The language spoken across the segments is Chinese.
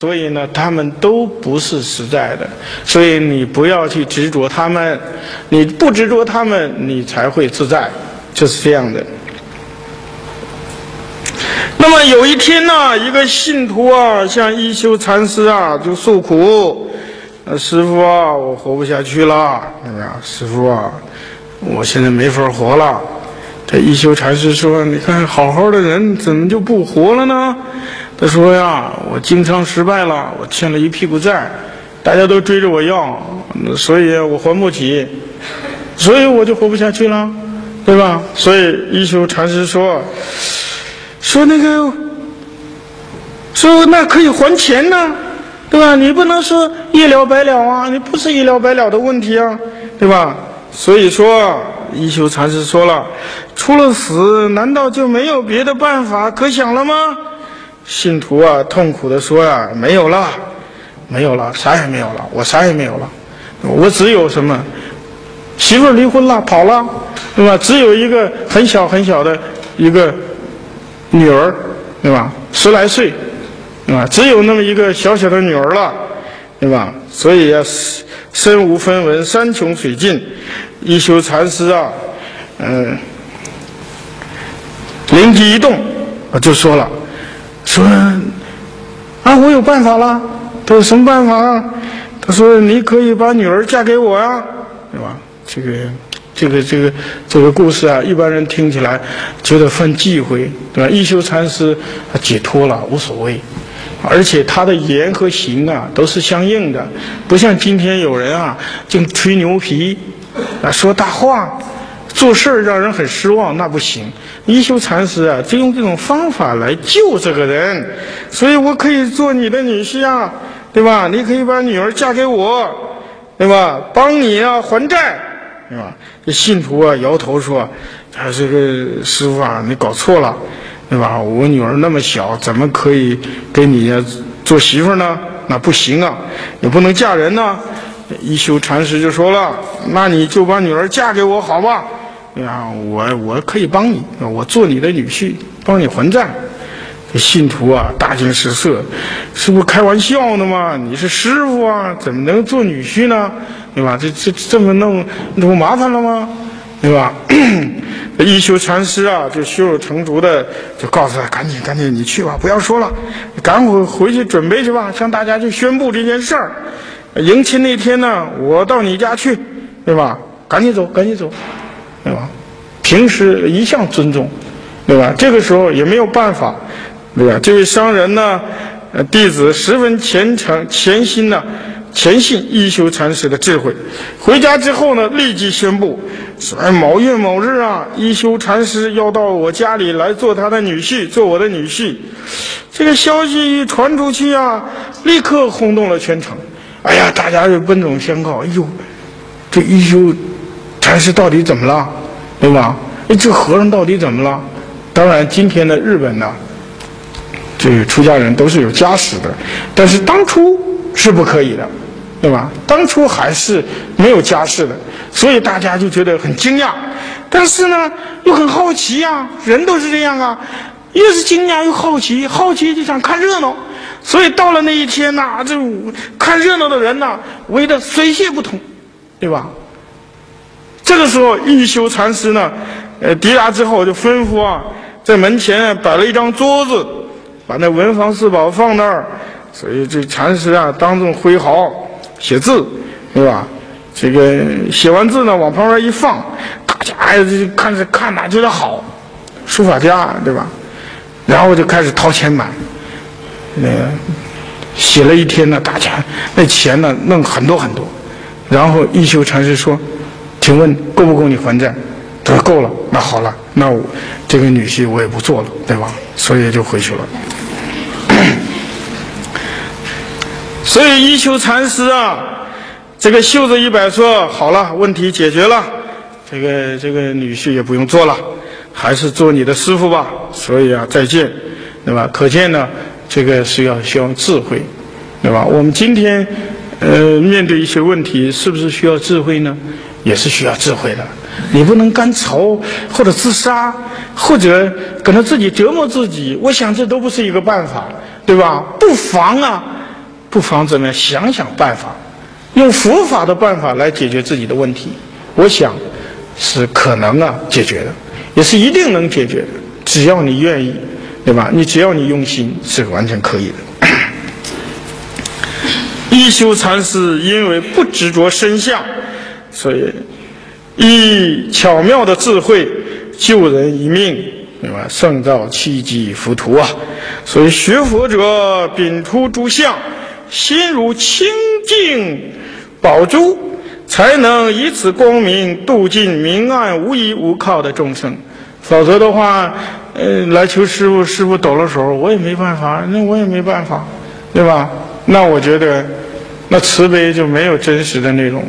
所以呢，他们都不是实在的，所以你不要去执着他们，你不执着他们，你才会自在，就是这样的。那么有一天呢，一个信徒啊，向一休禅师啊就诉苦：“，师傅啊，我活不下去了，哎呀，师傅啊，我现在没法活了。”这一休禅师说：“你看，好好的人怎么就不活了呢？”他说：“呀，我经商失败了，我欠了一屁股债，大家都追着我要，所以我还不起，所以我就活不下去了，对吧？”所以一休禅师说：“说那个，说那可以还钱呢，对吧？你不能说一了百了啊，你不是一了百了的问题啊，对吧？所以说。”一休禅师说了：“除了死，难道就没有别的办法可想了吗？”信徒啊，痛苦的说：“呀，没有了，没有了，啥也没有了，我啥也没有了，我只有什么？媳妇离婚了，跑了，对吧？只有一个很小很小的一个女儿，对吧？十来岁，对吧？只有那么一个小小的女儿了，对吧？所以啊，身无分文，山穷水尽。”一休禅师啊，嗯，灵机一动，我就说了，说啊，我有办法了。他说什么办法啊？他说你可以把女儿嫁给我呀，对吧？这个，这个，这个，这个故事啊，一般人听起来觉得犯忌讳，对吧？一休禅师解脱了，无所谓，而且他的言和行啊都是相应的，不像今天有人啊净吹牛皮。啊，说大话，做事儿让人很失望，那不行。一休禅师啊，就用这种方法来救这个人，所以我可以做你的女婿啊，对吧？你可以把女儿嫁给我，对吧？帮你啊还债，对吧？这信徒啊摇头说：“他这个师傅啊，你搞错了，对吧？我女儿那么小，怎么可以给你做媳妇呢？那不行啊，也不能嫁人呢。”一休禅师就说了：“那你就把女儿嫁给我，好吧？呀，我我可以帮你，我做你的女婿，帮你还债。”这信徒啊，大惊失色，是不是开玩笑呢吗？你是师傅啊，怎么能做女婿呢？对吧？这这这么弄，那不麻烦了吗？对吧？一休禅师啊，就胸有成竹的就告诉他：“赶紧赶紧，你去吧，不要说了，赶快回去准备去吧，向大家去宣布这件事儿。”迎亲那天呢，我到你家去，对吧？赶紧走，赶紧走，对吧？平时一向尊重，对吧？这个时候也没有办法，对吧？这位商人呢，弟子十分虔诚、虔心呢，虔信一休禅师的智慧。回家之后呢，立即宣布说：“，某月某日啊，一休禅师要到我家里来做他的女婿，做我的女婿。”这个消息一传出去啊，立刻轰动了全城。哎呀，大家就奔走相告。哎呦，这一休但是到底怎么了，对吧？哎，这和尚到底怎么了？当然，今天的日本呢，这个出家人都是有家室的，但是当初是不可以的，对吧？当初还是没有家室的，所以大家就觉得很惊讶，但是呢，又很好奇呀。人都是这样啊，越是惊讶又好奇，好奇就想看热闹。所以到了那一天呐，这看热闹的人呐，围得水泄不通，对吧？这个时候，一休禅师呢，呃，抵达之后就吩咐啊，在门前摆了一张桌子，把那文房四宝放那儿。所以这禅师啊，当众挥毫写字，对吧？这个写完字呢，往旁边一放，大家这看着看哪觉得好，书法家，对吧？然后就开始掏钱买。那个写了一天呢，大家那钱呢弄很多很多，然后一休禅师说：“请问够不够你还债？”他说：“够了。”那好了，那我这个女婿我也不做了，对吧？所以就回去了。所以一休禅师啊，这个袖子一摆说：“好了，问题解决了，这个这个女婿也不用做了，还是做你的师傅吧。”所以啊，再见，对吧？可见呢。这个是要需要智慧，对吧？我们今天，呃，面对一些问题，是不是需要智慧呢？也是需要智慧的。你不能干愁，或者自杀，或者可能自己折磨自己。我想这都不是一个办法，对吧？不妨啊，不妨怎么样想想办法，用佛法的办法来解决自己的问题。我想是可能啊解决的，也是一定能解决的。只要你愿意，对吧？你只要你用心，是完全可以的。一休禅师因为不执着身相，所以以巧妙的智慧救人一命，对吧？胜造七级浮屠啊！所以学佛者摒除诸相，心如清净宝珠，才能以此光明度尽明暗无依无靠的众生。否则的话，呃，来求师傅，师傅抖了手，我也没办法，那我也没办法，对吧？那我觉得。那慈悲就没有真实的内容，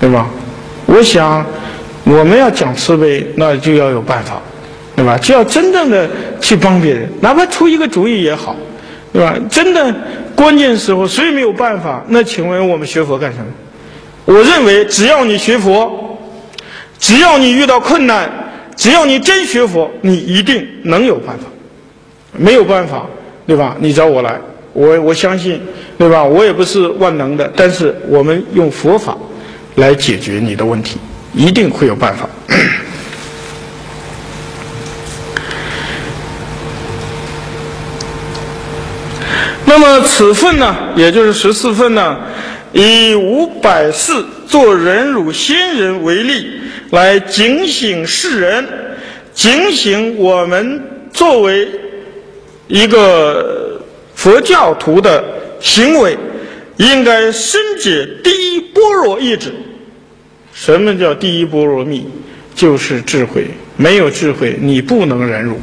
对吧？我想，我们要讲慈悲，那就要有办法，对吧？就要真正的去帮别人，哪怕出一个主意也好，对吧？真的关键时候谁没有办法？那请问我们学佛干什么？我认为，只要你学佛，只要你遇到困难，只要你真学佛，你一定能有办法。没有办法，对吧？你找我来。我我相信，对吧？我也不是万能的，但是我们用佛法来解决你的问题，一定会有办法。那么此份呢，也就是十四份呢，以五百四做忍辱仙人为例，来警醒世人，警醒我们作为一个。佛教徒的行为应该深解第一般若意志。什么叫第一波罗蜜？就是智慧。没有智慧，你不能忍辱；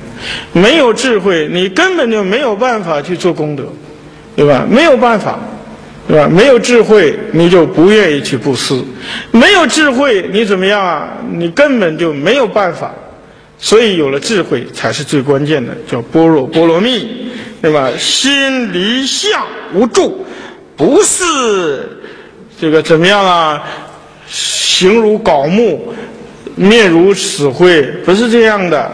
没有智慧，你根本就没有办法去做功德，对吧？没有办法，对吧？没有智慧，你就不愿意去布施；没有智慧，你怎么样啊？你根本就没有办法。所以有了智慧才是最关键的，叫般若波罗蜜。对吧？心离相无助，不是这个怎么样啊？形如槁木，面如死灰，不是这样的，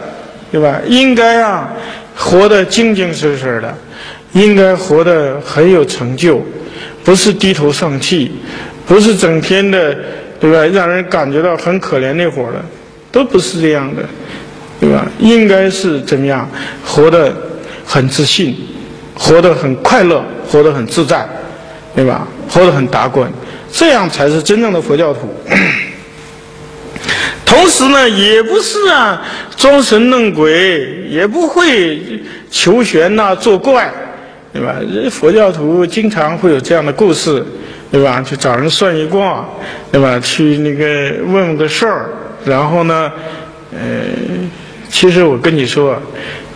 对吧？应该啊，活得精精神神的，应该活得很有成就，不是低头丧气，不是整天的，对吧？让人感觉到很可怜那伙的，都不是这样的，对吧？应该是怎么样活得？很自信，活得很快乐，活得很自在，对吧？活得很打滚，这样才是真正的佛教徒。同时呢，也不是啊装神弄鬼，也不会求玄呐作怪，对吧？佛教徒经常会有这样的故事，对吧？去找人算一卦，对吧？去那个问问个事儿，然后呢，呃，其实我跟你说，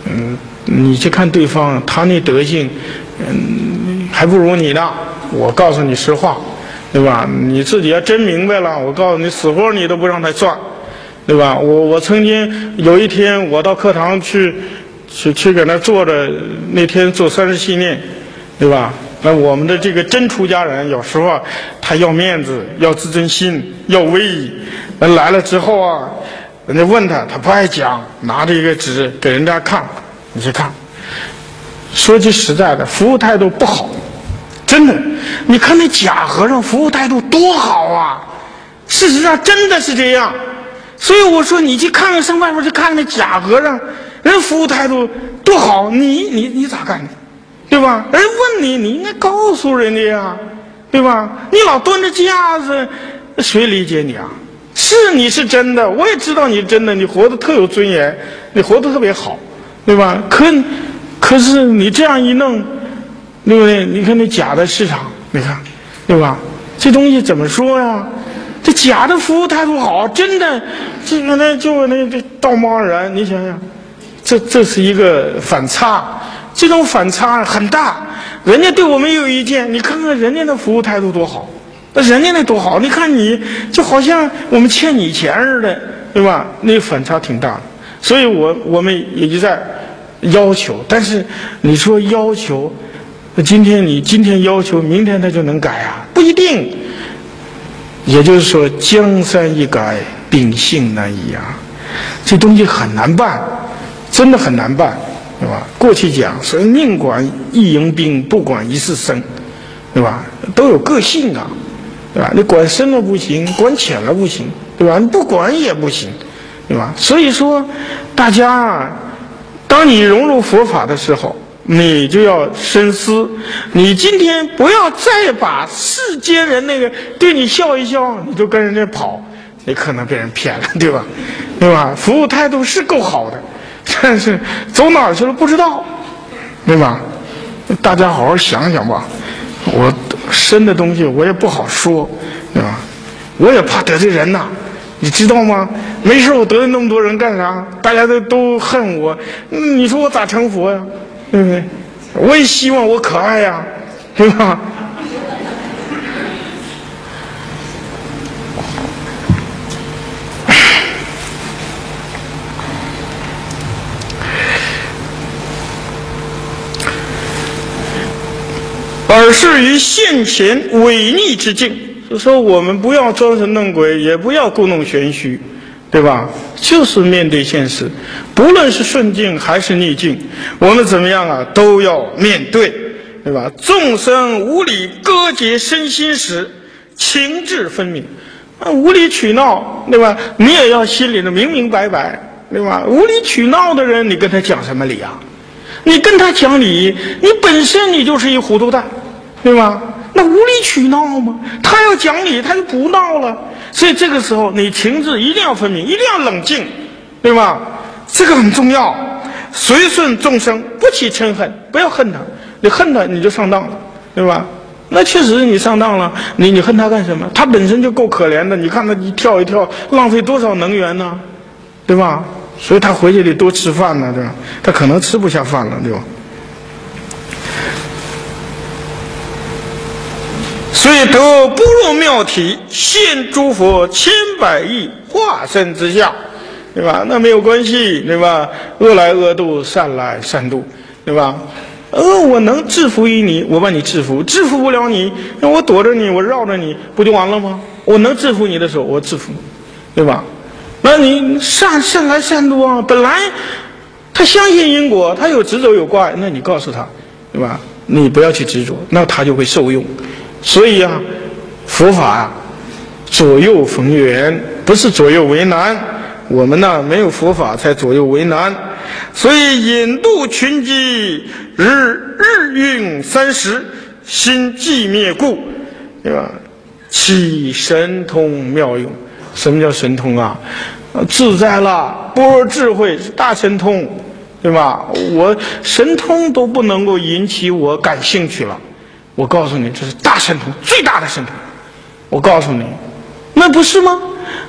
嗯。你去看对方，他那德行，嗯，还不如你呢。我告诉你实话，对吧？你自己要真明白了，我告诉你，死活你都不让他算，对吧？我我曾经有一天，我到课堂去，去去搁那坐着，那天做三十七念，对吧？那我们的这个真出家人，有时候他要面子，要自尊心，要威仪。人来了之后啊，人家问他，他不爱讲，拿着一个纸给人家看。你去看，说句实在的，服务态度不好，真的。你看那假和尚服务态度多好啊！事实上真的是这样。所以我说，你去看看上外边去看看那假和尚，人服务态度多好，你你你咋干的？对吧？人问你，你应该告诉人家呀，对吧？你老端着架子，谁理解你啊？是你是真的，我也知道你真的，你活得特有尊严，你活得特别好。对吧？可可是你这样一弄，对不对？你看那假的市场，你看，对吧？这东西怎么说呀？这假的服务态度好，真的，这个那就那这道貌岸然。你想想，这这是一个反差，这种反差很大。人家对我们有意见，你看看人家的服务态度多好，那人家那多好。你看你就好像我们欠你钱似的，对吧？那反差挺大。所以我我们也就在要求，但是你说要求，那今天你今天要求，明天他就能改啊？不一定。也就是说，江山易改，秉性难移啊，这东西很难办，真的很难办，对吧？过去讲说宁管一营兵，不管一世生，对吧？都有个性啊，对吧？你管深了不行，管浅了不行，对吧？你不管也不行，对吧？所以说，大家，当你融入佛法的时候，你就要深思，你今天不要再把世间人那个对你笑一笑，你就跟人家跑，你可能被人骗了，对吧？对吧？服务态度是够好的，但是走哪儿去了不知道，对吧？大家好好想想吧。我深的东西我也不好说，对吧？我也怕得罪人呐，你知道吗？没事我得罪那么多人干啥？大家都都恨我，你说我咋成佛呀？对不对？我也希望我可爱呀，对吧？而是于现前违逆之境，就说我们不要装神弄鬼，也不要故弄玄虚，对吧？就是面对现实，不论是顺境还是逆境，我们怎么样啊，都要面对，对吧？众生无理割结身心时，情志分明，啊，无理取闹，对吧？你也要心里的明明白白，对吧？无理取闹的人，你跟他讲什么理啊？你跟他讲理，你本身你就是一糊涂蛋，对吧？那无理取闹吗？他要讲理，他就不闹了。所以这个时候，你情志一定要分明，一定要冷静，对吧？这个很重要。随顺众生，不起嗔恨，不要恨他。你恨他，你就上当了，对吧？那确实你上当了。你你恨他干什么？他本身就够可怜的。你看他一跳一跳，浪费多少能源呢？对吧？所以他回去得多吃饭呢，对吧？他可能吃不下饭了，对吧？所以得般若妙体，现诸佛千百亿化身之下，对吧？那没有关系，对吧？恶来恶度，善来善度，对吧？呃，我能制服于你，我把你制服；制服不了你，那我躲着你，我绕着你，不就完了吗？我能制服你的时候，我制服你，对吧？那你善善来善度啊！本来他相信因果，他有执着有挂，那你告诉他，对吧？你不要去执着，那他就会受用。所以啊，佛法，左右逢源，不是左右为难。我们呢，没有佛法才左右为难。所以引渡群机，日日运三十，心寂灭故，对吧？起神通妙用。什么叫神通啊？自在了，般若智慧是大神通，对吧？我神通都不能够引起我感兴趣了。我告诉你，这是大神通，最大的神通。我告诉你，那不是吗？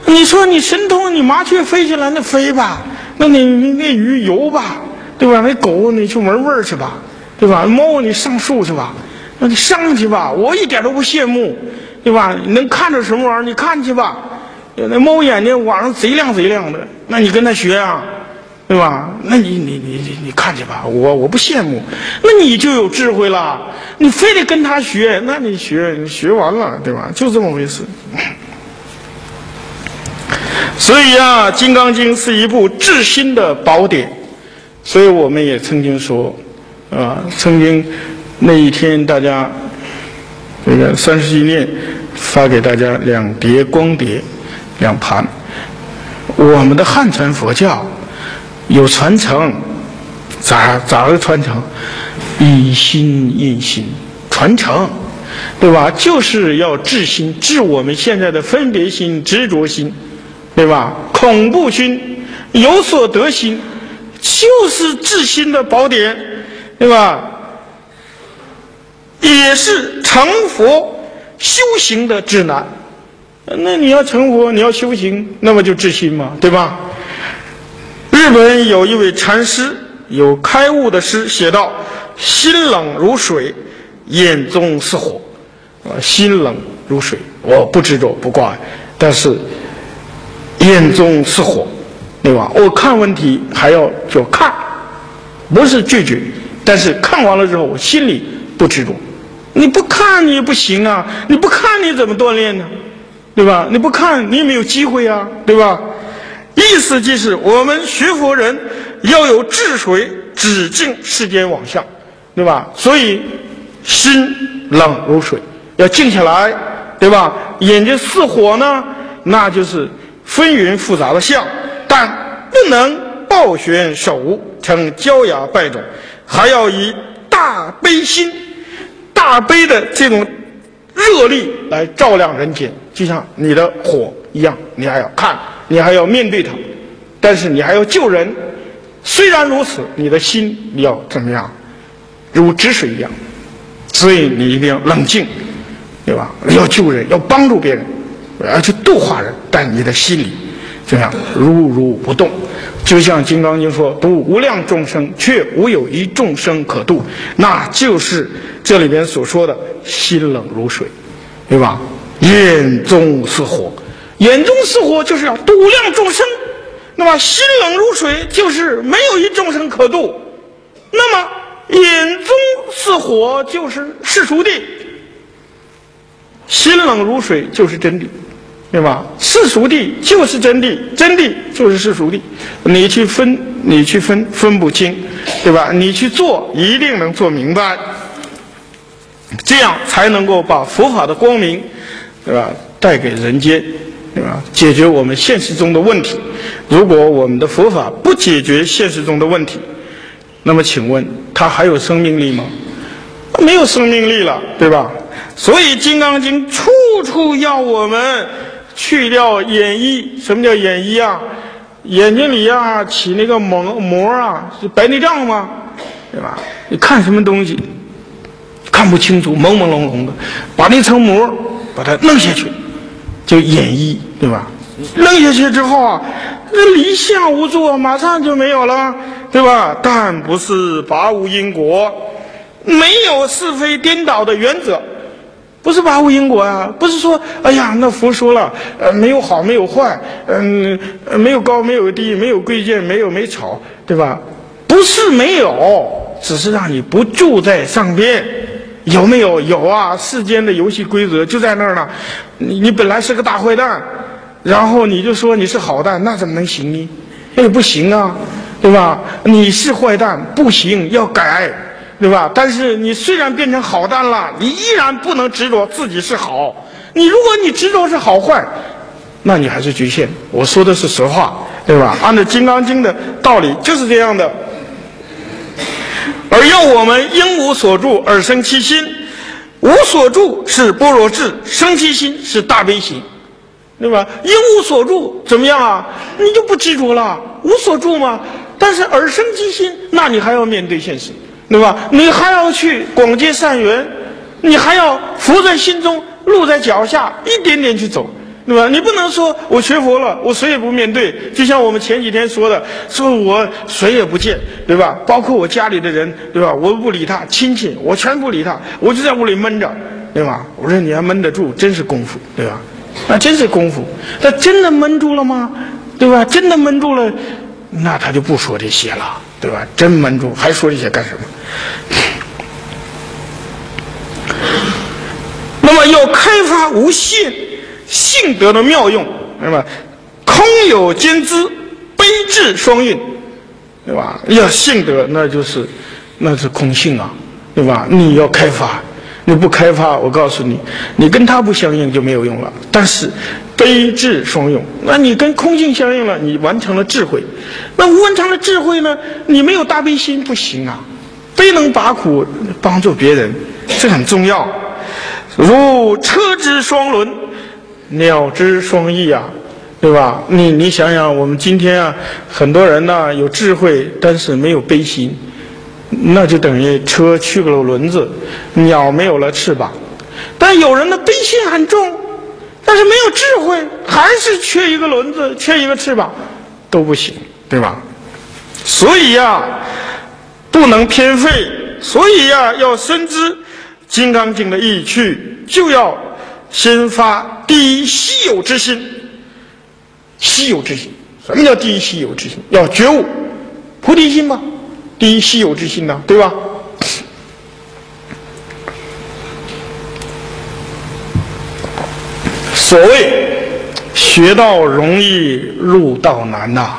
你说你神通，你麻雀飞起来那飞吧，那你你那鱼游吧，对吧？那狗你去闻味儿去吧，对吧？猫你上树去吧，那你上去吧，我一点都不羡慕，对吧？你能看着什么玩意儿？你看去吧。那猫眼睛晚上贼亮贼亮的，那你跟他学啊，对吧？那你你你你你看去吧，我我不羡慕，那你就有智慧了。你非得跟他学，那你学你学完了，对吧？就这么回事。所以啊，《金刚经》是一部至心的宝典。所以我们也曾经说，啊，曾经那一天大家这个三十一念发给大家两叠光碟。两盘，我们的汉传佛教有传承，咋咋个传承？以心印心，传承，对吧？就是要治心，治我们现在的分别心、执着心，对吧？恐怖心、有所得心，就是治心的宝典，对吧？也是成佛修行的指南。那你要成佛，你要修行，那么就治心嘛，对吧？日本有一位禅师，有开悟的诗，写道：“心冷如水，眼中似火。”啊，心冷如水，我不执着不挂碍，但是眼中似火，对吧？我看问题还要就看，不是拒绝，但是看完了之后，我心里不执着。你不看你也不行啊，你不看你怎么锻炼呢？对吧？你不看，你也没有机会啊，对吧？意思就是，我们学佛人要有治水止境世间妄相，对吧？所以，心冷如水，要静下来，对吧？眼睛似火呢，那就是纷纭复杂的相，但不能抱拳手无，成焦芽败种，还要以大悲心、大悲的这种热力来照亮人间，就像你的火一样，你还要看，你还要面对它，但是你还要救人。虽然如此，你的心你要怎么样？如止水一样。所以你一定要冷静，对吧？要救人，要帮助别人，要去度化人，但你的心里怎么样？如如不动。就像《金刚经》说：“度无量众生，却无有一众生可度。”那就是这里边所说的心冷如水，对吧？眼中似火，眼中似火就是要度量众生。那么心冷如水，就是没有一众生可度。那么眼中似火，就是世俗谛；心冷如水，就是真谛，对吧？世俗谛就是真谛，真谛就是世俗谛。你去分，你去分，分不清，对吧？你去做，一定能做明白。这样才能够把佛法的光明，对吧？带给人间。解决我们现实中的问题。如果我们的佛法不解决现实中的问题，那么请问它还有生命力吗？没有生命力了，对吧？所以《金刚经》处处要我们去掉眼衣。什么叫眼衣啊？眼睛里啊起那个膜膜啊，是白内障吗？对吧？你看什么东西看不清楚，朦朦胧胧的，把那层膜把它弄下去。就演绎，对吧？扔下去之后啊，那离相无助，马上就没有了，对吧？但不是拔无因果，没有是非颠倒的原则，不是拔无因果啊，不是说，哎呀，那佛说了，呃，没有好，没有坏，嗯，没有高，没有低，没有贵贱，没有美丑，对吧？不是没有，只是让你不住在上边。有没有？有啊！世间的游戏规则就在那儿呢。你你本来是个大坏蛋，然后你就说你是好蛋，那怎么能行呢？那也不行啊，对吧？你是坏蛋不行，要改，对吧？但是你虽然变成好蛋了，你依然不能执着自己是好。你如果你执着是好坏，那你还是局限。我说的是实话，对吧？按照《金刚经》的道理就是这样的。而要我们应无所住而生其心，无所住是般若智，生其心是大悲心，对吧？应无所住怎么样啊？你就不执着了，无所住嘛。但是而生其心，那你还要面对现实，对吧？你还要去广结善缘，你还要福在心中，路在脚下，一点点去走。对吧？你不能说我学佛了，我谁也不面对。就像我们前几天说的，说我谁也不见，对吧？包括我家里的人，对吧？我不理他，亲戚我全不理他，我就在屋里闷着，对吧？我说你还闷得住，真是功夫，对吧？那真是功夫。他真的闷住了吗？对吧？真的闷住了，那他就不说这些了，对吧？真闷住，还说这些干什么？那么要开发无限。性德的妙用，对吧？空有兼知，悲智双运，对吧？要性德，那就是那是空性啊，对吧？你要开发，你不开发，我告诉你，你跟他不相应就没有用了。但是悲智双用，那你跟空性相应了，你完成了智慧。那完成了智慧呢？你没有大悲心不行啊！悲能拔苦，帮助别人，这很重要。如车之双轮。鸟之双翼啊，对吧？你你想想，我们今天啊，很多人呢有智慧，但是没有悲心，那就等于车去了轮子，鸟没有了翅膀。但有人的悲心很重，但是没有智慧，还是缺一个轮子，缺一个翅膀，都不行，对吧？所以呀，不能偏废。所以呀，要深知《金刚经》的意趣，就要。先发第一稀有之心，稀有之心，什么叫第一稀有之心？要觉悟菩提心嘛，第一稀有之心呢，对吧？所谓学道容易入道难呐，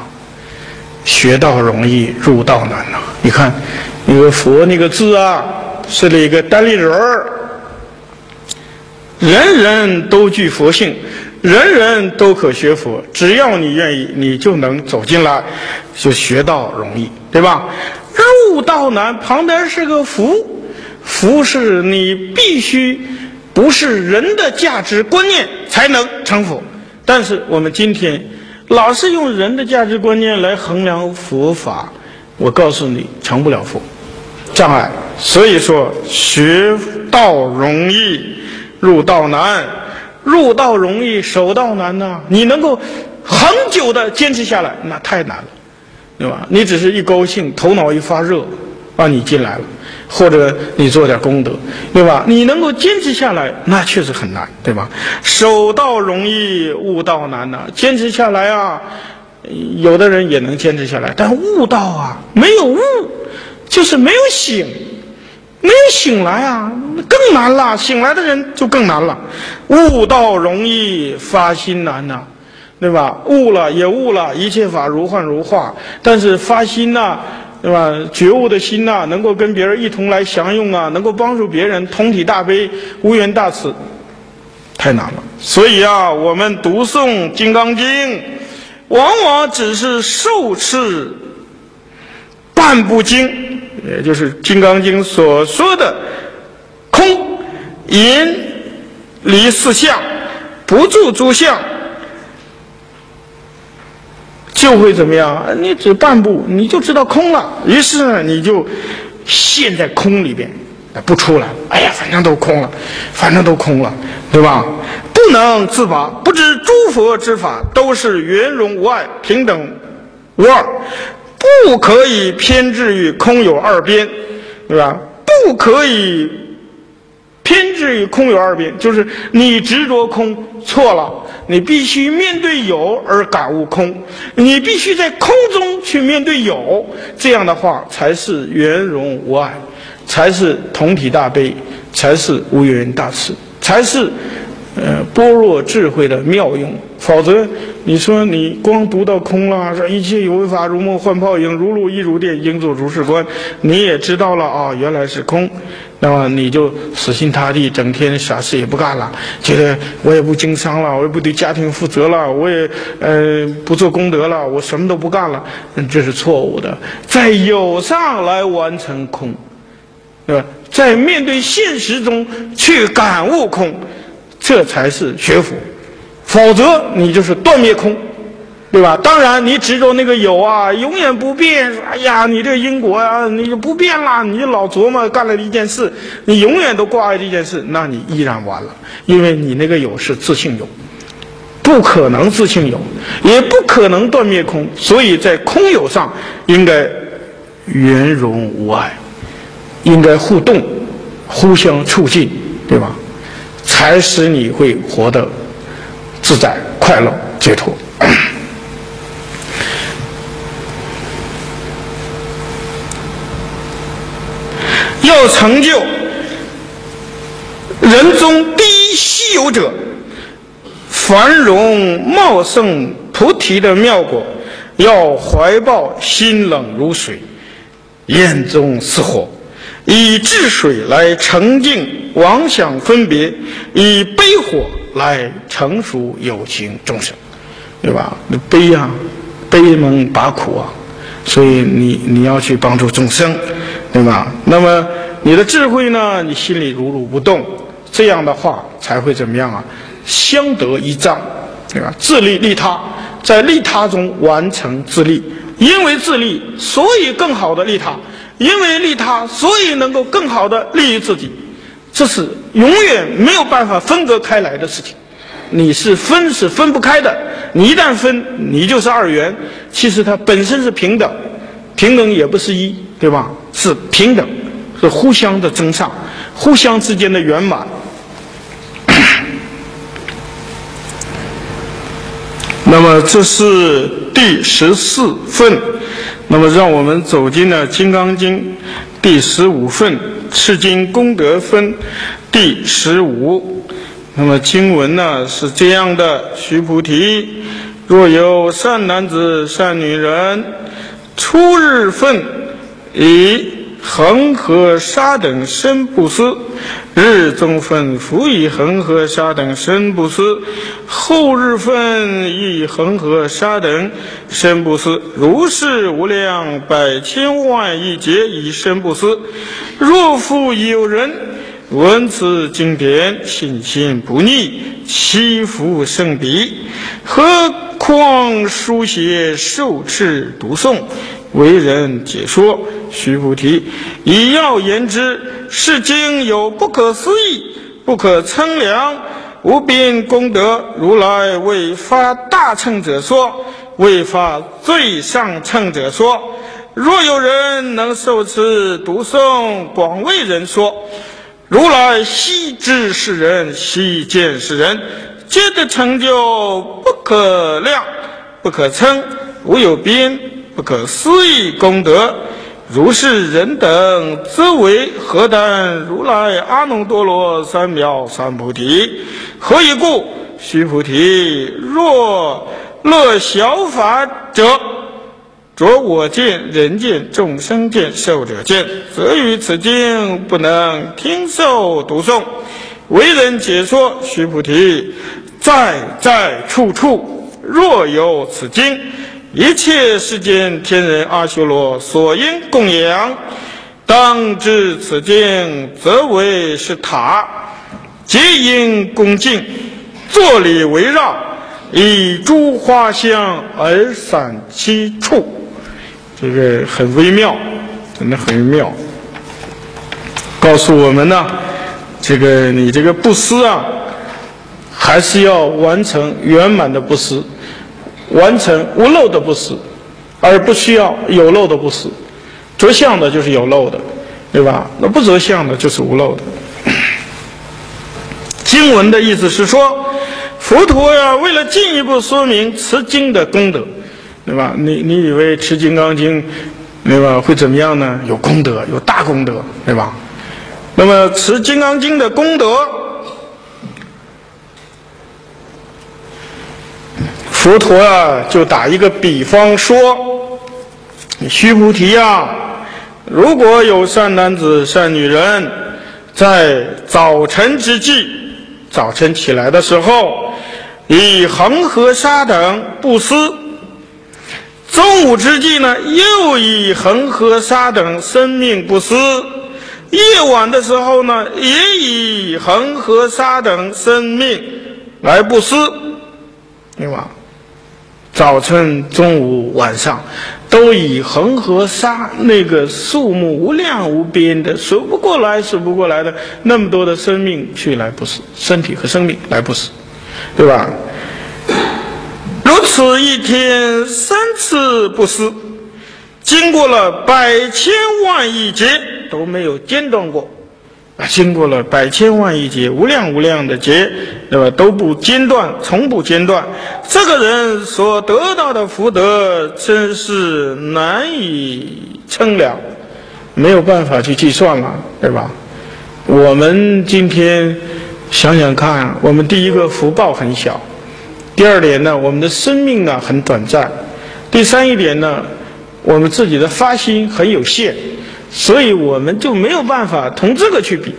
学道容易入道难呐。你看那个佛那个字啊，是那个单立人儿，人人都具佛性，人人都可学佛，只要你愿意，你就能走进来，就学道容易，对吧？入道难，旁边是个福，福是你必须不是人的价值观念才能成佛，但是我们今天老是用人的价值观念来衡量佛法，我告诉你，成不了佛，障碍。所以说，学道容易，入道难。入道容易，守道难呐。你能够恒久的坚持下来，那太难了。对吧？你只是一高兴，头脑一发热，啊，你进来了，或者你做点功德，对吧？你能够坚持下来，那确实很难，对吧？守道容易，悟道难呐。坚持下来啊，有的人也能坚持下来，但悟道啊，没有悟，就是没有醒，没有醒来啊，更难了。醒来的人就更难了。悟道容易，发心难呐。对吧？悟了也悟了，一切法如幻如化。但是发心呐，对吧？觉悟的心呐，能够跟别人一同来享用啊，能够帮助别人，同体大悲，无缘大慈，太难了。所以啊，我们读诵《金刚经》，往往只是受持半部经，也就是《金刚经》所说的空、因、离四相，不住诸相。就会怎么样？你只半步，你就知道空了。于是呢，你就陷在空里边，不出来。哎呀，反正都空了，反正都空了，对吧？不能自拔，不知诸佛之法都是圆融无碍、平等无二，不可以偏执于空有二边，对吧？不可以偏执于空有二边，就是你执着空错了。你必须面对有而感悟空，你必须在空中去面对有，这样的话才是圆融无碍，才是同体大悲，才是无缘大慈，才是呃般若智慧的妙用。否则，你说你光读到空了，说一切有为法如梦幻泡影，如露亦如电，应作如是观，你也知道了啊，原来是空。那么你就死心塌地，整天啥事也不干了，觉得我也不经商了，我也不对家庭负责了，我也呃不做功德了，我什么都不干了，这是错误的。在有上来完成空，对吧？在面对现实中去感悟空，这才是学佛，否则你就是断灭空。对吧？当然，你执着那个有啊，永远不变。哎呀，你这个因果啊，你就不变了。你老琢磨干了一件事，你永远都挂碍这件事，那你依然完了。因为你那个有是自性有，不可能自性有，也不可能断灭空。所以在空有上，应该圆融无碍，应该互动，互相促进，对吧？才使你会活得自在、快乐、解脱。要成就人中第一稀有者，繁荣茂盛菩提的妙果，要怀抱心冷如水，眼中似火，以治水来澄净妄想分别，以悲火来成熟有情众生，对吧？那悲啊，悲蒙拔苦啊，所以你你要去帮助众生。对吧？那么你的智慧呢？你心里如如不动，这样的话才会怎么样啊？相得益彰，对吧？自利利他，在利他中完成自利，因为自利，所以更好的利他；因为利他，所以能够更好的利于自己。这是永远没有办法分割开来的事情。你是分是分不开的，你一旦分，你就是二元。其实它本身是平等，平等也不是一，对吧？是平等，是互相的增上，互相之间的圆满。那么这是第十四份，那么让我们走进了《金刚经》第十五份《赤经功德分》第十五。那么经文呢是这样的：须菩提，若有善男子、善女人，初日分。以恒河沙等身不死，日中分复以恒河沙等身不死，后日分以恒河沙等身不死，如是无量百千万亿劫以身不死。若复有人闻此经典，信心不逆，祈福圣彼，何况书写受持读诵？为人解说，须菩提，以要言之，是经有不可思议、不可称量、无边功德。如来为发大乘者说，为发最上乘者说。若有人能受持读诵，广为人说，如来悉知是人，悉见是人，皆得成就不可量、不可称、无有边。不可思议功德，如是人等，则为何等如来阿耨多罗三藐三菩提？何以故？须菩提，若乐小法者，着我见、人见、众生见、寿者见，则于此经不能听受读诵。为人解说，须菩提，在在处处，若有此经。一切世间天人阿修罗所应供养，当知此经则为是塔，皆应恭敬，坐礼围绕，以诸花香而散其处。这个很微妙，真的很妙。告诉我们呢，这个你这个布施啊，还是要完成圆满的布施。完成无漏的布施，而不需要有漏的布施。着相的就是有漏的，对吧？那不着相的就是无漏的。经文的意思是说，佛陀呀，为了进一步说明持经的功德，对吧？你你以为持《金刚经》，对吧？会怎么样呢？有功德，有大功德，对吧？那么持《金刚经》的功德。佛陀啊，就打一个比方说：“须菩提呀，如果有善男子、善女人，在早晨之际，早晨起来的时候，以恒河沙等布施；中午之际呢，又以恒河沙等生命布施；夜晚的时候呢，也以恒河沙等生命来布施，对吧？”早晨、中午、晚上，都以恒河沙那个数目无量无边的、数不过来、数不过来的那么多的生命去来布施，身体和生命来布施，对吧？如此一天三次布施，经过了百千万亿劫都没有间断过。啊，经过了百千万亿劫、无量无量的劫，对吧？都不间断，从不间断。这个人所得到的福德，真是难以称量，没有办法去计算了，对吧？我们今天想想看，我们第一个福报很小，第二点呢，我们的生命呢很短暂，第三一点呢，我们自己的发心很有限。所以我们就没有办法同这个去比，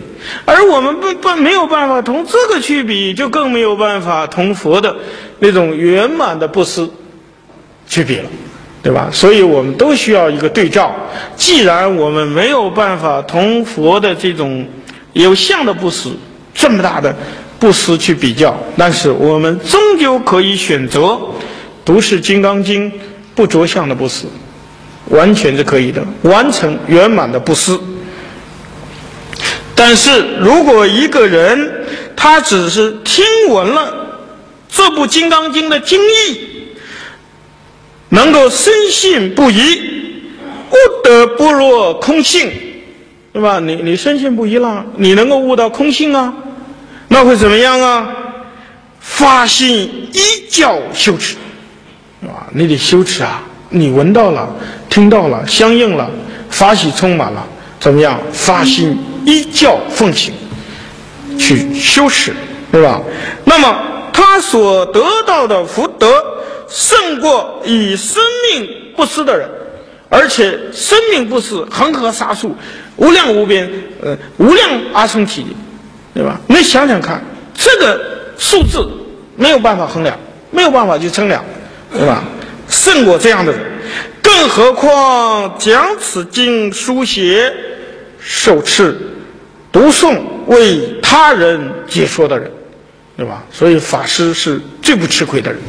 而我们不不没有办法同这个去比，就更没有办法同佛的那种圆满的布施去比了，对吧？所以我们都需要一个对照。既然我们没有办法同佛的这种有相的布施这么大的布施去比较，但是我们终究可以选择读是《金刚经》不着相的布施。完全是可以的，完成圆满的布施。但是如果一个人他只是听闻了这部《金刚经》的经义，能够深信不疑，悟得般若空性，对吧？你你深信不疑了，你能够悟到空性啊？那会怎么样啊？发心依教修持，啊？你得修持啊！你闻到了。听到了，相应了，法喜充满了，怎么样？发心依教奉行，去修持，对吧？那么他所得到的福德，胜过以生命布施的人。而且生命布施，恒河沙数，无量无边，呃，无量阿僧祇，对吧？你想想看，这个数字没有办法衡量，没有办法去称量，对吧？胜过这样的人，更何况将此经书写、受持、读诵为他人解说的人，对吧？所以法师是最不吃亏的人，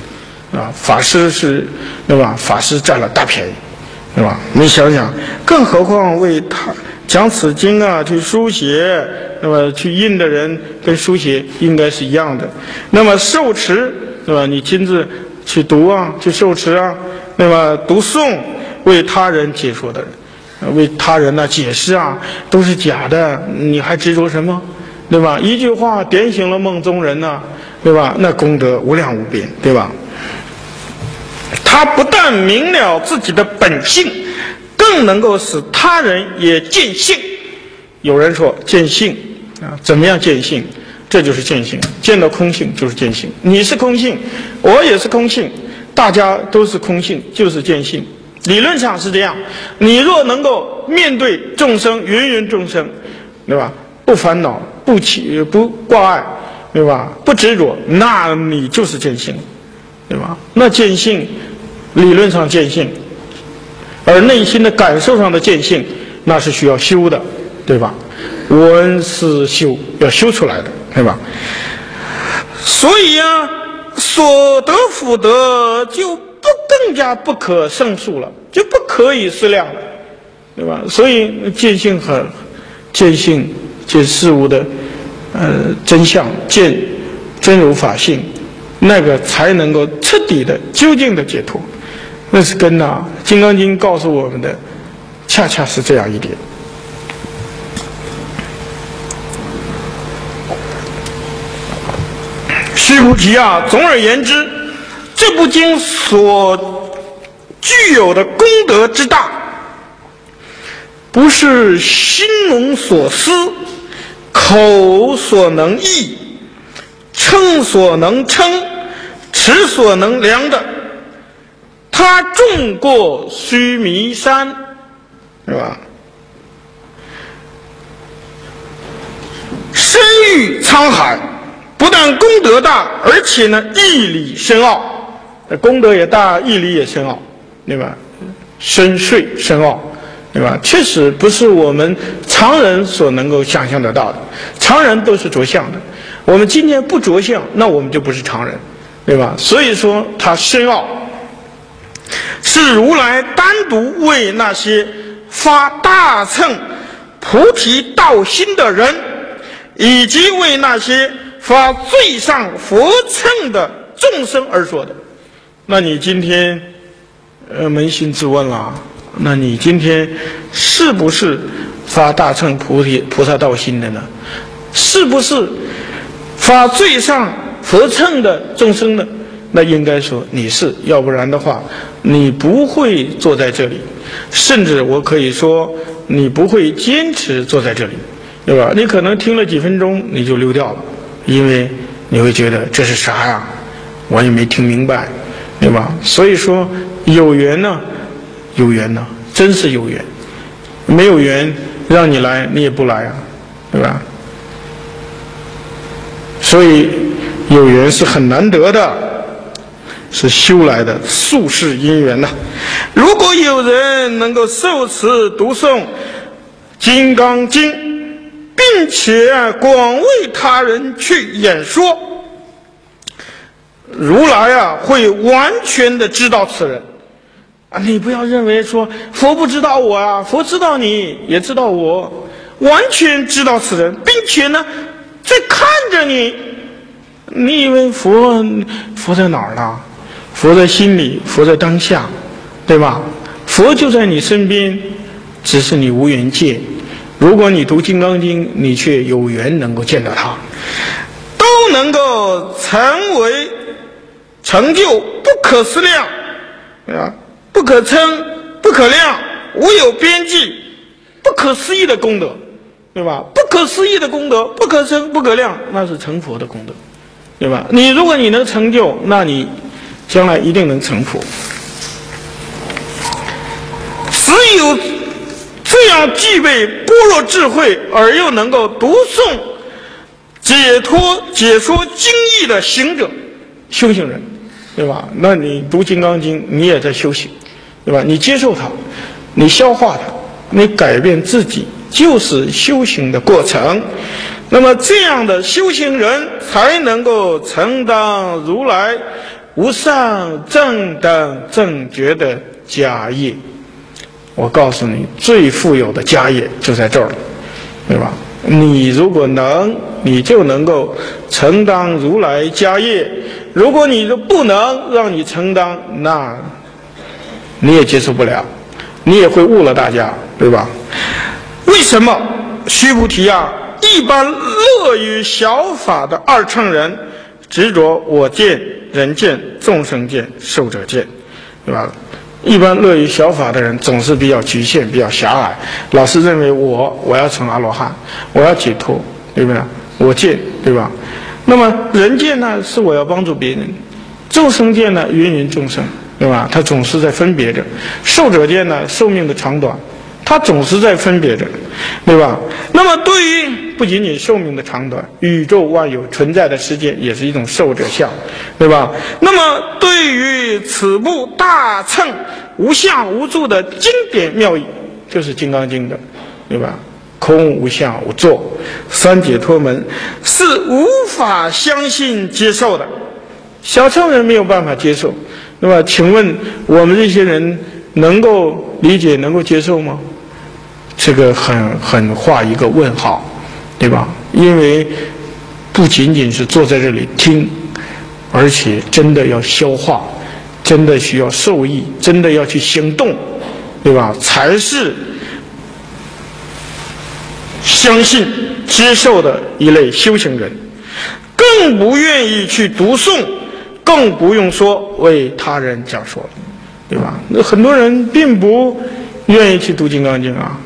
啊，法师是，对吧？法师占了大便宜。对吧？你想想，更何况为他讲此经啊，去书写，那么去印的人跟书写应该是一样的。那么受持，对吧？你亲自去读啊，去受持啊，那么读诵为他人解说的人，为他人呢解释啊，都是假的，你还执着什么？对吧？一句话点醒了梦中人呢，对吧？那功德无量无边，对吧？他不但明了自己的本性，更能够使他人也见性。有人说见性啊，怎么样见性？这就是见性，见到空性就是见性。你是空性，我也是空性，大家都是空性，就是见性。理论上是这样。你若能够面对众生，芸芸众生，对吧？不烦恼，不起，不挂碍，对吧？不执着，那你就是见性。对吧？那见性，理论上见性，而内心的感受上的见性，那是需要修的，对吧？闻思修要修出来的，对吧？所以啊，所得福德就不更加不可胜数了，就不可以思量了，对吧？所以见性很见性见事物的呃真相，见真如法性。那个才能够彻底的、究竟的解脱，那是跟呐《金刚经》告诉我们的，恰恰是这样一点。须菩提啊，总而言之，这部经所具有的功德之大，不是心龙所思、口所能译、称所能称。尺所能量的，他种过须弥山，是吧？深遇沧海，不但功德大，而且呢义理深奥，功德也大，义理也深奥，对吧？深邃深奥，对吧？确实不是我们常人所能够想象得到的，常人都是着相的，我们今天不着相，那我们就不是常人。对吧？所以说它深奥，是如来单独为那些发大乘菩提道心的人，以及为那些发最上佛乘的众生而说的。那你今天，呃，扪心自问了，那你今天是不是发大乘菩提菩萨道心的呢？是不是发最上？佛乘的众生呢？那应该说你是，要不然的话，你不会坐在这里，甚至我可以说，你不会坚持坐在这里，对吧？你可能听了几分钟你就溜掉了，因为你会觉得这是啥呀？我也没听明白，对吧？所以说有缘呢，有缘呢，真是有缘，没有缘让你来你也不来啊，对吧？所以。有缘是很难得的，是修来的宿世因缘呐。如果有人能够受持读诵《金刚经》，并且广为他人去演说，如来啊会完全的知道此人啊！你不要认为说佛不知道我啊，佛知道你也知道我，完全知道此人，并且呢在看着你。你以为佛佛在哪儿呢？佛在心里，佛在当下，对吧？佛就在你身边，只是你无缘见。如果你读《金刚经》，你却有缘能够见到他，都能够成为成就不可思量，啊，不可称、不可量、无有边际、不可思议的功德，对吧？不可思议的功德，不可称、不可量，那是成佛的功德。对吧？你如果你能成就，那你将来一定能成佛。只有这样具备般若智慧，而又能够读诵解脱解说经义的行者，修行人，对吧？那你读《金刚经》，你也在修行，对吧？你接受它，你消化它，你改变自己，就是修行的过程。那么这样的修行人才能够承担如来无上正等正觉的家业。我告诉你，最富有的家业就在这儿了，对吧？你如果能，你就能够承担如来家业；如果你不能让你承担，那你也接受不了，你也会误了大家，对吧？为什么须菩提啊？一般乐于小法的二乘人，执着我见、人见、众生见、寿者见，对吧？一般乐于小法的人总是比较局限、比较狭隘，老是认为我我要成阿罗汉，我要解脱，对不对？我见，对吧？那么人见呢，是我要帮助别人；众生见呢，芸芸众生，对吧？他总是在分别着；寿者见呢，寿命的长短。他总是在分别着，对吧？那么，对于不仅仅寿命的长短，宇宙万有存在的时间也是一种寿者相，对吧？那么，对于此部大乘无相无住的经典妙义，就是《金刚经》的，对吧？空无相无作，三解脱门是无法相信接受的，小乘人没有办法接受，那么？请问我们这些人能够理解、能够接受吗？这个很很画一个问号，对吧？因为不仅仅是坐在这里听，而且真的要消化，真的需要受益，真的要去行动，对吧？才是相信接受的一类修行人，更不愿意去读诵，更不用说为他人讲说了，对吧？那很多人并不愿意去读《金刚经》啊。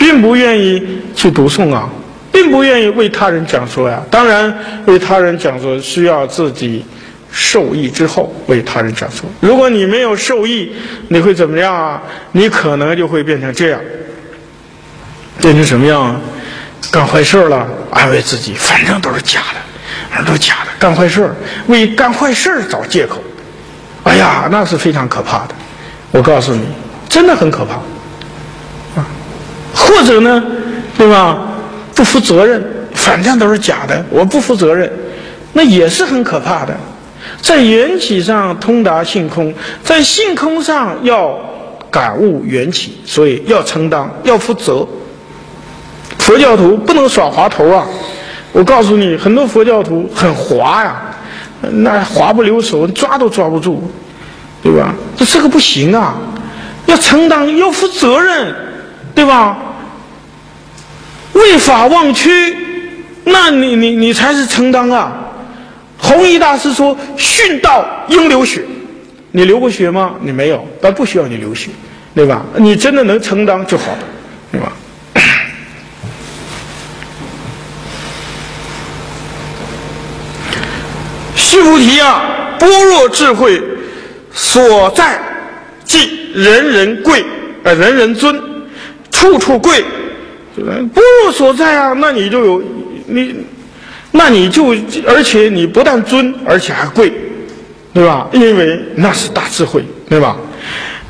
并不愿意去读诵啊，并不愿意为他人讲说呀。当然，为他人讲说需要自己受益之后为他人讲说。如果你没有受益，你会怎么样啊？你可能就会变成这样，变成什么样啊？干坏事了，安慰自己，反正都是假的，反正都是假的。干坏事为干坏事找借口，哎呀，那是非常可怕的。我告诉你，真的很可怕。或者呢，对吧？不负责任，反正都是假的，我不负责任，那也是很可怕的。在缘起上通达性空，在性空上要感悟缘起，所以要承担，要负责。佛教徒不能耍滑头啊！我告诉你，很多佛教徒很滑呀，那滑不留手，抓都抓不住，对吧？这这个不行啊！要承担，要负责任，对吧？为法忘躯，那你你你才是承担啊！弘一大师说：“殉道应流血。”你流过血吗？你没有，但不需要你流血，对吧？你真的能承担就好了，对吧？须菩提啊，般若智慧所在，即人人贵，呃，人人尊，处处贵。般若所在啊，那你就有你，那你就而且你不但尊，而且还贵，对吧？因为那是大智慧，对吧？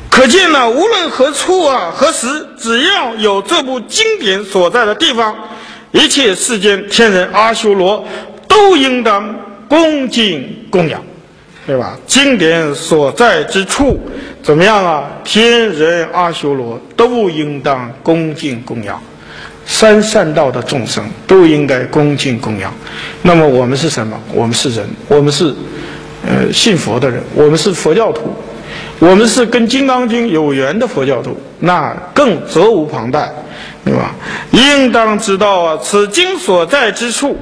可见呢，无论何处啊，何时，只要有这部经典所在的地方，一切世间天人阿修罗都应当恭敬供养，对吧？经典所在之处，怎么样啊？天人阿修罗都应当恭敬供养。三善道的众生都应该恭敬供养。那么我们是什么？我们是人，我们是呃信佛的人，我们是佛教徒，我们是跟《金刚经》有缘的佛教徒，那更责无旁贷，对吧？应当知道啊，此经所在之处，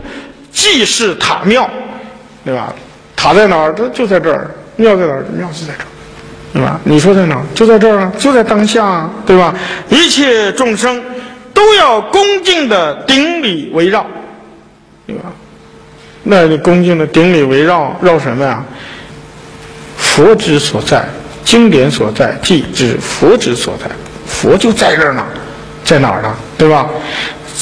即是塔庙，对吧？塔在哪儿？它就在这儿。庙在哪儿？庙是在这儿，对吧？你说在哪儿？就在这儿啊，就在当下啊，对吧？一切众生。都要恭敬的顶礼围绕，对吧？那你恭敬的顶礼围绕，绕什么呀？佛之所在，经典所在，即指佛之所在。佛就在这儿呢，在哪儿呢？对吧？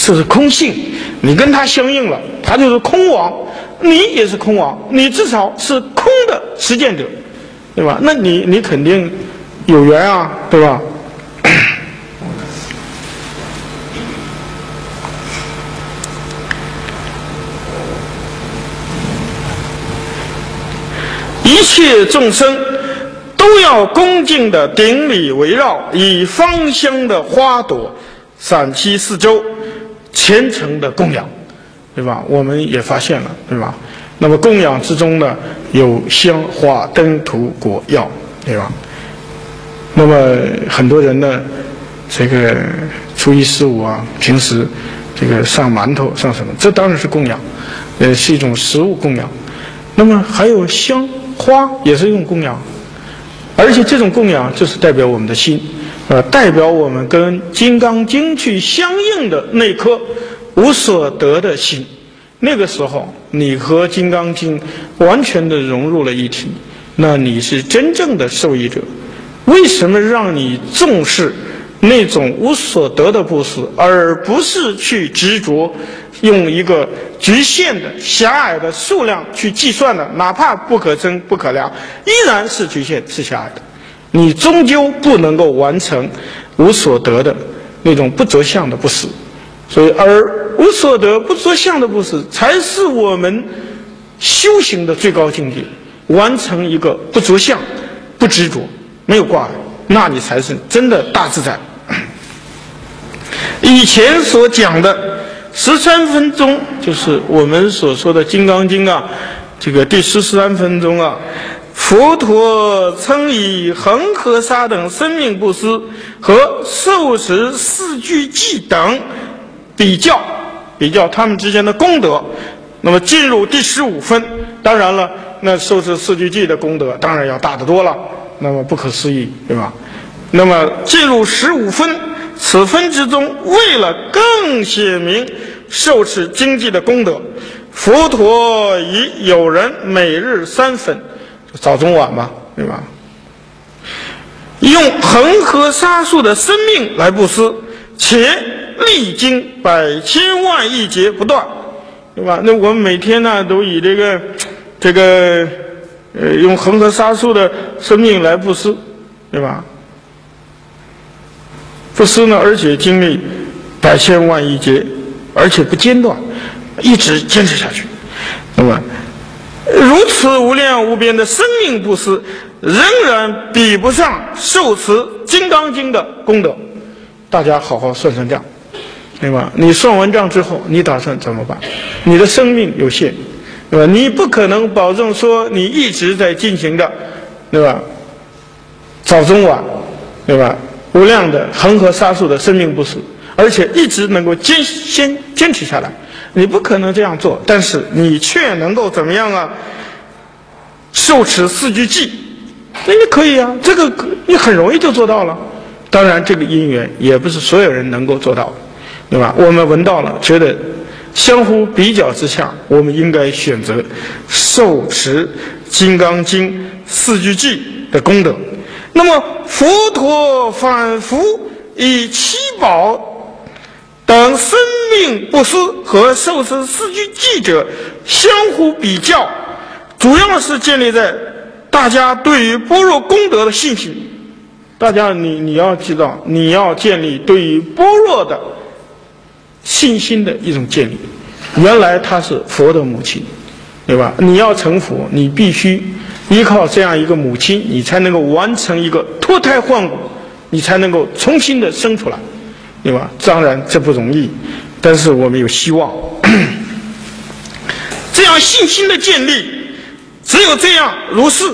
这是空性，你跟他相应了，他就是空王，你也是空王，你至少是空的实践者，对吧？那你你肯定有缘啊，对吧？一切众生都要恭敬的顶礼围绕，以芳香的花朵散其四周，虔诚的供养，对吧？我们也发现了，对吧？那么供养之中呢，有香花灯土果药，对吧？那么很多人呢，这个初一十五啊，平时这个上馒头上什么，这当然是供养，呃，是一种食物供养。那么还有香。花也是一种供养，而且这种供养就是代表我们的心，呃，代表我们跟《金刚经》去相应的那颗无所得的心。那个时候，你和《金刚经》完全的融入了一体，那你是真正的受益者。为什么让你重视？那种无所得的布施，而不是去执着用一个局限的、狭隘的数量去计算的，哪怕不可增、不可量，依然是局限、是狭隘的。你终究不能够完成无所得的那种不着相的布施。所以，而无所得、不着相的布施，才是我们修行的最高境界。完成一个不着相、不执着、没有挂碍，那你才是真的大自在。以前所讲的十三分钟，就是我们所说的《金刚经》啊，这个第十三分钟啊，佛陀曾以恒河沙等生命布施和受持四句偈等比较，比较他们之间的功德。那么进入第十五分，当然了，那受持四句偈的功德当然要大得多了，那么不可思议，对吧？那么进入十五分。此分之中，为了更显明受持经济的功德，佛陀以有人每日三分，早中晚嘛，对吧？用恒河沙数的生命来布施，且历经百千万亿劫不断，对吧？那我们每天呢，都以这个 这个呃，用恒河沙数的生命来布施，对吧？不施呢，而且经历百千万亿劫，而且不间断，一直坚持下去。那么，如此无量无边的生命布施，仍然比不上受持《金刚经》的功德。大家好好算算账，对吧？你算完账之后，你打算怎么办？你的生命有限，对吧？你不可能保证说你一直在进行着，对吧？早中晚，对吧？无量的恒河沙数的生命不死，而且一直能够坚先坚持下来，你不可能这样做，但是你却能够怎么样啊？受持四句偈，那你可以啊，这个你很容易就做到了。当然，这个因缘也不是所有人能够做到，对吧？我们闻到了，觉得相互比较之下，我们应该选择受持《金刚经》四句偈的功德。那么，佛陀反复以七宝等生命布施和受持四句偈者相互比较，主要是建立在大家对于般若功德的信心。大家，你你要知道，你要建立对于般若的信心的一种建立。原来她是佛的母亲，对吧？你要成佛，你必须。依靠这样一个母亲，你才能够完成一个脱胎换骨，你才能够重新的生出来，对吧？当然这不容易，但是我们有希望。这样信心的建立，只有这样如是，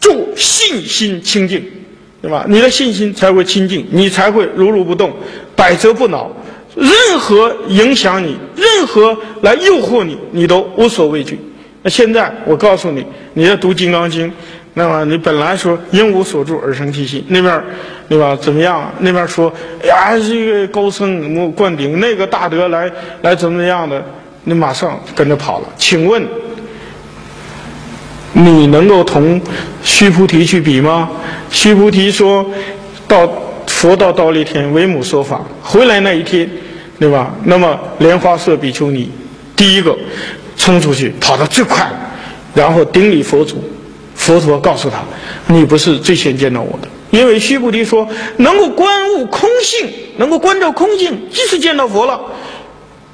助信心清净，对吧？你的信心才会清净，你才会如如不动，百折不挠。任何影响你，任何来诱惑你，你都无所畏惧。那现在我告诉你，你在读《金刚经》，那么你本来说因无所住而生其心，那边对吧？怎么样？那边说呀，这个高僧灌顶，那个大德来来怎么样的？你马上跟着跑了。请问，你能够同须菩提去比吗？须菩提说到佛道，道立天为母说法，回来那一天，对吧？那么莲花色比丘尼第一个冲出去，跑得最快，然后顶礼佛祖。佛陀告诉他：“你不是最先见到我的，因为须菩提说能够观悟空性，能够观照空性，即是见到佛了，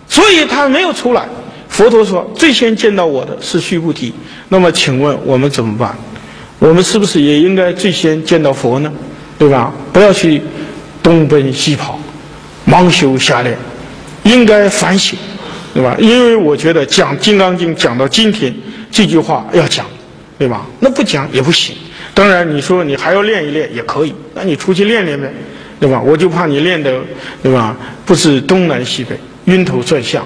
所以他没有出来。”佛陀说：“最先见到我的是须菩提。”那么，请问我们怎么办？我们是不是也应该最先见到佛呢？对吧？不要去东奔西跑，盲修瞎练，应该反省，对吧？因为我觉得讲《金刚经》讲到今天，这句话要讲，对吧？那不讲也不行。当然，你说你还要练一练也可以，那你出去练练呗，对吧？我就怕你练的，对吧？不知东南西北，晕头转向，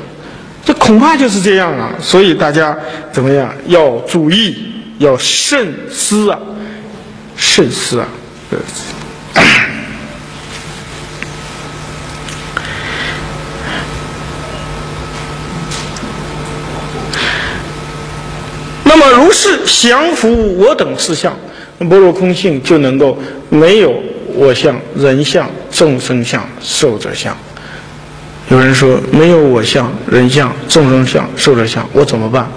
这恐怕就是这样啊。所以大家怎么样？要注意，要慎思啊，慎思啊。那么，如是降伏我等四相，般若空性就能够没有我相、人相、众生相、寿者相。有人说没有我相、人相、众生相、寿者相，我怎么办？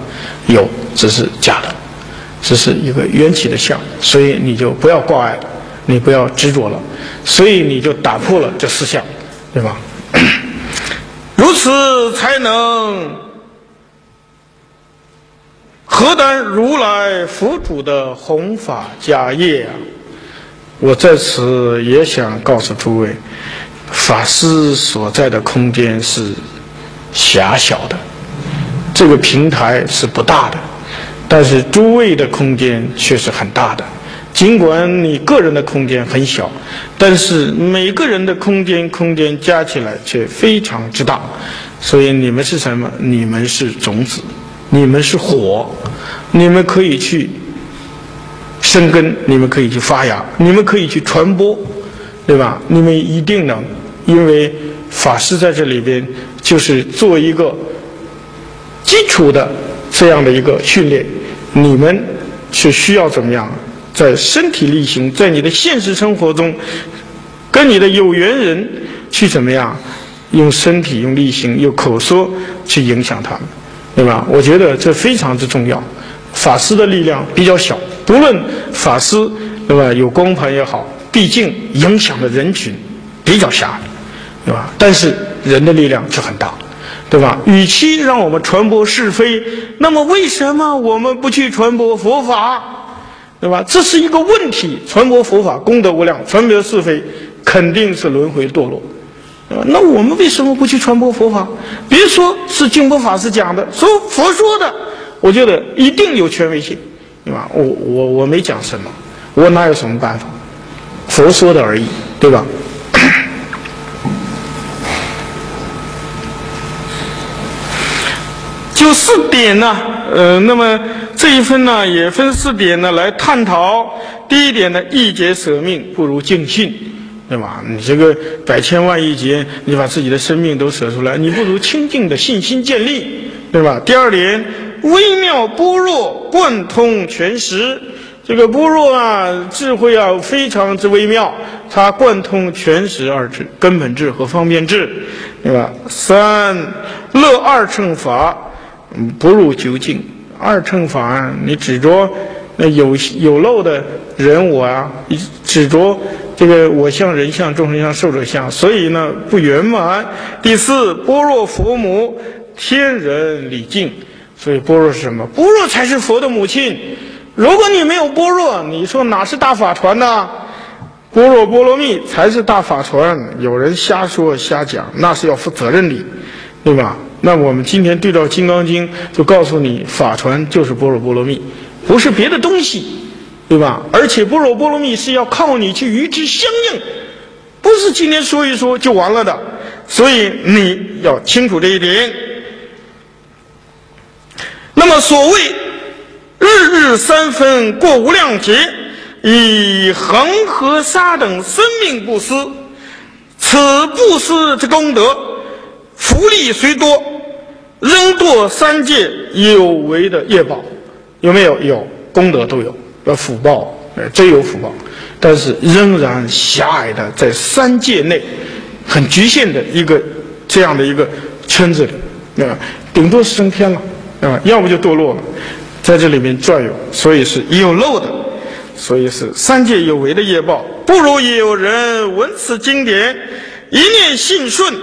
有，只是假的，只是一个缘起的相，所以你就不要挂碍。你不要执着了，所以你就打破了这四相，对吧？如此才能何等如来佛祖的弘法家业啊！我在此也想告诉诸位，法师所在的空间是狭小的，这个平台是不大的，但是诸位的空间却是很大的。尽管你个人的空间很小，但是每个人的空间空间加起来却非常之大，所以你们是什么？你们是种子，你们是火，你们可以去生根，你们可以去发芽，你们可以去传播，对吧？你们一定能，因为法师在这里边就是做一个基础的这样的一个训练，你们是需要怎么样？在身体力行，在你的现实生活中，跟你的有缘人去怎么样，用身体、用力行、用口说去影响他们，对吧？我觉得这非常之重要。法师的力量比较小，不论法师对吧，有光盘也好，毕竟影响的人群比较狭隘，对吧？但是人的力量却很大，对吧？与其让我们传播是非，那么为什么我们不去传播佛法？对吧？这是一个问题。传播佛法，功德无量；传播是非，肯定是轮回堕落。那我们为什么不去传播佛法？别说是净波法师讲的，说佛说的，我觉得一定有权威性，对吧？我我我没讲什么，我哪有什么办法？佛说的而已，对吧？就四点呢，呃，那么。这一分呢，也分四点呢来探讨。第一点呢，一劫舍命不如尽信，对吧？你这个百千万亿劫，你把自己的生命都舍出来，你不如清净的信心建立，对吧？第二点，微妙般若贯通全实，这个般若啊，智慧啊，非常之微妙，它贯通全实二智，根本智和方便智，对吧？三乐二乘法，不入究竟。二乘法，你执着那有有漏的人我啊，执着这个我相、人相、众生相、寿者相，所以呢不圆满。第四，般若佛母，天人礼敬，所以般若是什么？般若才是佛的母亲。如果你没有般若，你说哪是大法传呢？般若波罗蜜才是大法传。有人瞎说瞎讲，那是要负责任的，对吧？那我们今天对照《金刚经》，就告诉你，法传就是般若波罗蜜，不是别的东西，对吧？而且般若波罗蜜是要靠你去与之相应，不是今天说一说就完了的。所以你要清楚这一点。那么所谓日日三分过无量劫，以恒河沙等生命布施，此布施之功德。福利虽多，仍堕三界有为的业报，有没有？有功德都有，要福报，呃，真有福报，但是仍然狭隘的在三界内，很局限的一个这样的一个圈子里，啊，顶多升天了，啊，要不就堕落了，在这里面转悠，所以是有漏的，所以是三界有为的业报，不如也有人闻此经典，一念信顺，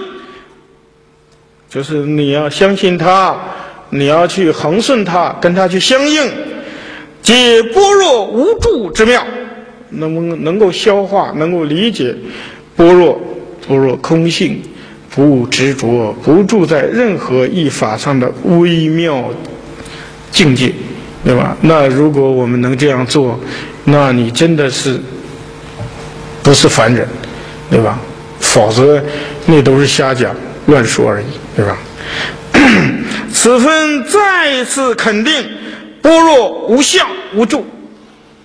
就是你要相信他，你要去恒顺他，跟他去相应。解般若无助之妙，能能够消化，能够理解般若般若空性，不执着，不住在任何一法上的微妙境界，对吧？那如果我们能这样做，那你真的是不是凡人，对吧？否则那都是瞎讲乱说而已，对吧？此分再次肯定。般若无相无住，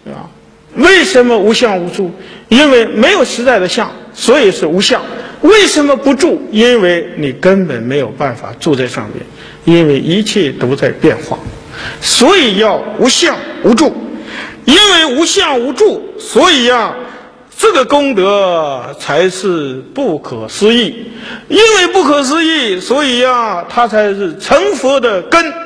啊，为什么无相无住？因为没有实在的相，所以是无相。为什么不住？因为你根本没有办法住在上面，因为一切都在变化，所以要无相无住。因为无相无住，所以呀，这个功德才是不可思议。因为不可思议，所以呀，它才是成佛的根。